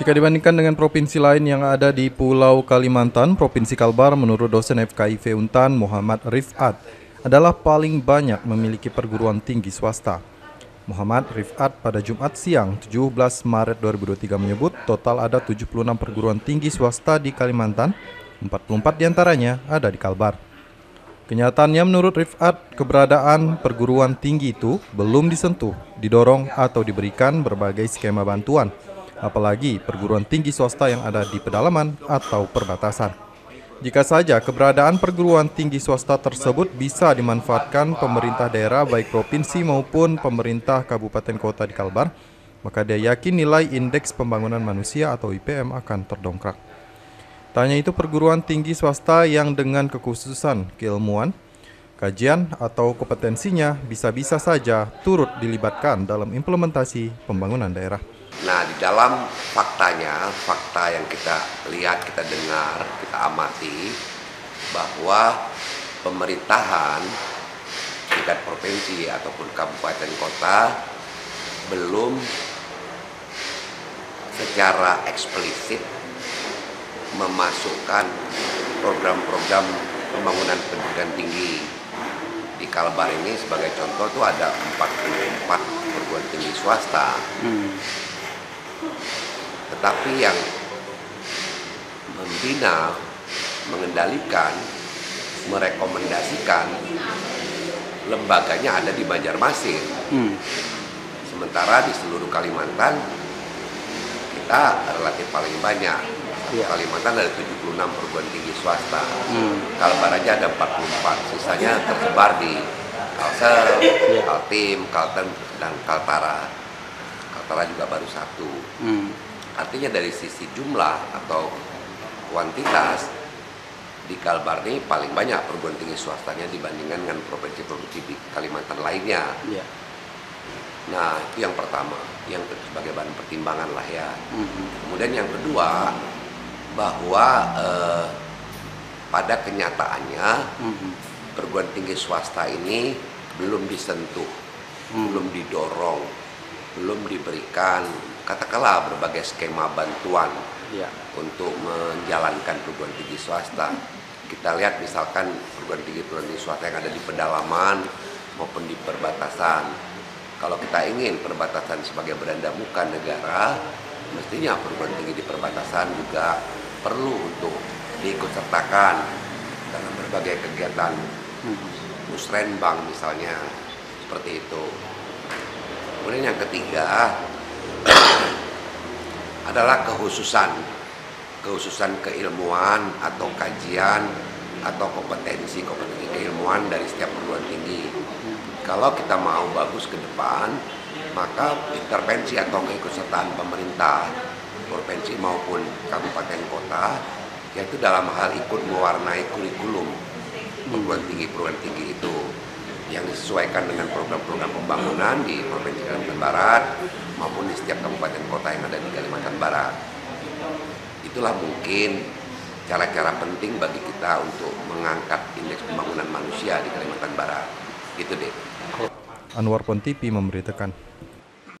Jika dibandingkan dengan provinsi lain yang ada di Pulau Kalimantan, Provinsi Kalbar menurut dosen FKIV Untan Muhammad Rifat adalah paling banyak memiliki perguruan tinggi swasta. Muhammad Rifat pada Jumat siang 17 Maret 2023 menyebut total ada 76 perguruan tinggi swasta di Kalimantan, 44 di antaranya ada di Kalbar. Kenyataannya menurut Rifat, keberadaan perguruan tinggi itu belum disentuh, didorong atau diberikan berbagai skema bantuan apalagi perguruan tinggi swasta yang ada di pedalaman atau perbatasan. Jika saja keberadaan perguruan tinggi swasta tersebut bisa dimanfaatkan pemerintah daerah baik provinsi maupun pemerintah kabupaten kota di Kalbar, maka dia yakin nilai indeks pembangunan manusia atau IPM akan terdongkrak. Tanya itu perguruan tinggi swasta yang dengan kekhususan keilmuan, kajian atau kompetensinya bisa-bisa saja turut dilibatkan dalam implementasi pembangunan daerah. Nah, di dalam faktanya, fakta yang kita lihat, kita dengar, kita amati bahwa pemerintahan tingkat provinsi ataupun kabupaten kota belum secara eksplisit memasukkan program-program pembangunan pendidikan tinggi di Kalbar ini sebagai contoh itu ada 44 perguruan tinggi swasta. Hmm tetapi yang membina, mengendalikan, merekomendasikan lembaganya ada di Banjarmasin. Hmm. Sementara di seluruh Kalimantan kita relatif paling banyak. Ya. Kalimantan ada 76 perguruan tinggi swasta. Hmm. Kalbar aja ada 44. Sisanya tersebar di Kalsel, ya. Kaltim, Kalten, dan Kaltara. Kaltara juga baru satu. Hmm. Artinya dari sisi jumlah atau kuantitas di Kalbar ini paling banyak perguruan tinggi swastanya dibandingkan dengan provinsi-provinsi di Kalimantan lainnya. Ya. Nah itu yang pertama, yang sebagai bahan pertimbangan lah ya. Mm-hmm. Kemudian yang kedua bahwa eh, pada kenyataannya mm-hmm. perguruan tinggi swasta ini belum disentuh, mm. belum didorong, belum diberikan katakanlah berbagai skema bantuan ya. untuk menjalankan perguruan tinggi swasta. Kita lihat misalkan perguruan tinggi perguruan tinggi swasta yang ada di pedalaman maupun di perbatasan. Kalau kita ingin perbatasan sebagai beranda muka negara, mestinya perguruan tinggi di perbatasan juga perlu untuk diikutsertakan dalam berbagai kegiatan hmm. musrenbang misalnya seperti itu. Kemudian yang ketiga, adalah kehususan kehususan keilmuan atau kajian atau kompetensi kompetensi keilmuan dari setiap perguruan tinggi. Kalau kita mau bagus ke depan, maka intervensi atau keikutsertaan pemerintah provinsi maupun kabupaten kota yaitu dalam hal ikut mewarnai kurikulum perguruan tinggi perguruan tinggi itu yang disesuaikan dengan program-program pembangunan di Provinsi Kalimantan Barat maupun di setiap kabupaten kota yang ada di Kalimantan Barat. Itulah mungkin cara-cara penting bagi kita untuk mengangkat indeks pembangunan manusia di Kalimantan Barat. Gitu deh. Anwar Pontipi memberitakan.